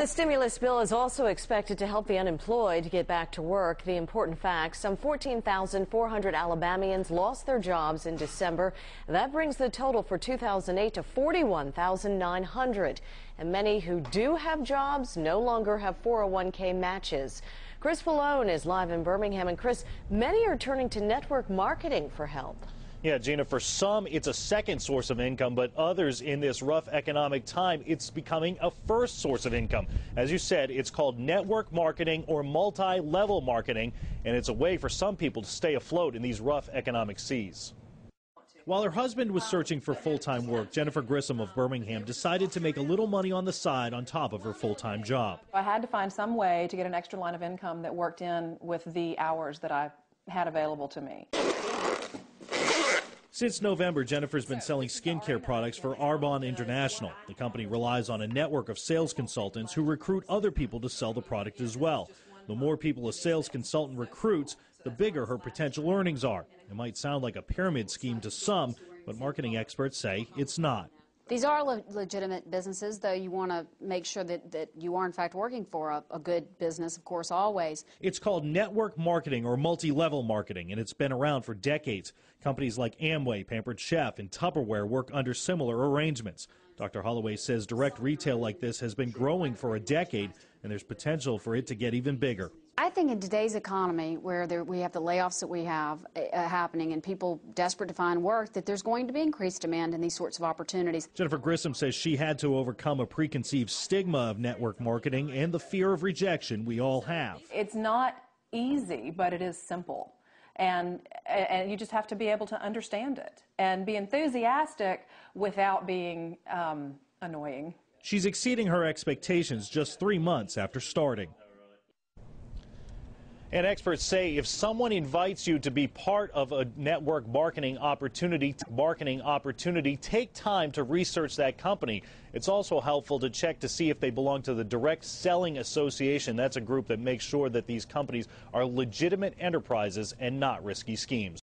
The stimulus bill is also expected to help the unemployed get back to work. The important fact, some 14,400 Alabamians lost their jobs in December. That brings the total for 2008 to 41,900. And many who do have jobs no longer have 401k matches. Chris Pollone is live in Birmingham. And Chris, many are turning to network marketing for help. Yeah, Gina, for some, it's a second source of income, but others in this rough economic time, it's becoming a first source of income. As you said, it's called network marketing or multi level marketing, and it's a way for some people to stay afloat in these rough economic seas. While her husband was searching for full time work, Jennifer Grissom of Birmingham decided to make a little money on the side on top of her full time job. I had to find some way to get an extra line of income that worked in with the hours that I had available to me. Since November, Jennifer's been selling skincare products for Arbonne International. The company relies on a network of sales consultants who recruit other people to sell the product as well. The more people a sales consultant recruits, the bigger her potential earnings are. It might sound like a pyramid scheme to some, but marketing experts say it's not. These are le legitimate businesses, though you want to make sure that, that you are, in fact, working for a, a good business, of course, always. It's called network marketing or multi level marketing, and it's been around for decades. Companies like Amway, Pampered Chef, and Tupperware work under similar arrangements. Dr. Holloway says direct retail like this has been growing for a decade, and there's potential for it to get even bigger. I think in today's economy, where there, we have the layoffs that we have uh, happening and people desperate to find work, that there's going to be increased demand in these sorts of opportunities. Jennifer Grissom says she had to overcome a preconceived stigma of network marketing and the fear of rejection we all have. It's not easy, but it is simple. And, and you just have to be able to understand it and be enthusiastic without being um, annoying. She's exceeding her expectations just three months after starting. And experts say if someone invites you to be part of a network marketing opportunity, marketing opportunity, take time to research that company. It's also helpful to check to see if they belong to the Direct Selling Association. That's a group that makes sure that these companies are legitimate enterprises and not risky schemes.